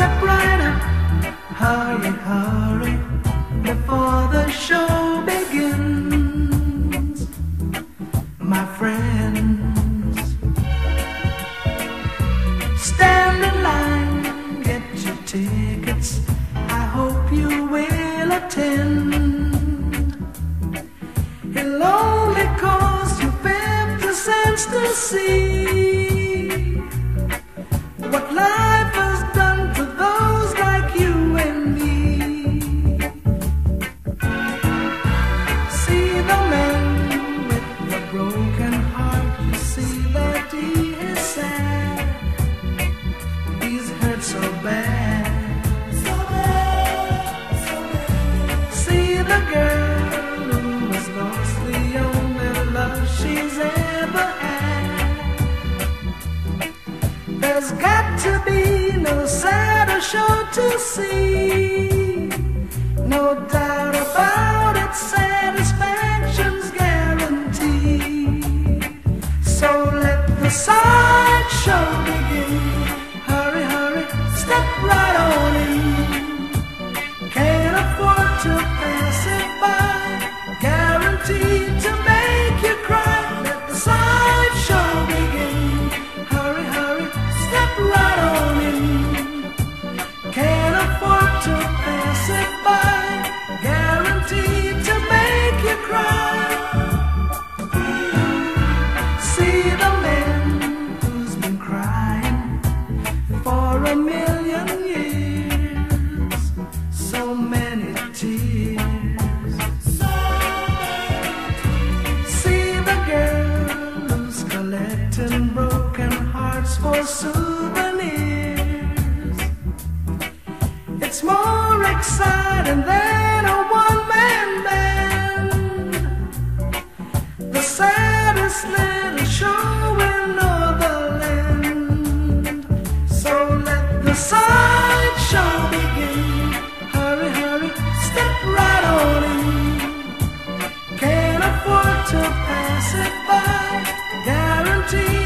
step right up. Hurry, hurry, before the show begins. My friends, stand in line, get your tickets. I hope you will attend. It'll only cost you 50 cents to see There's got to be no sadder show to see. A million years. So many tears. See the collecting broken hearts for souvenirs. See.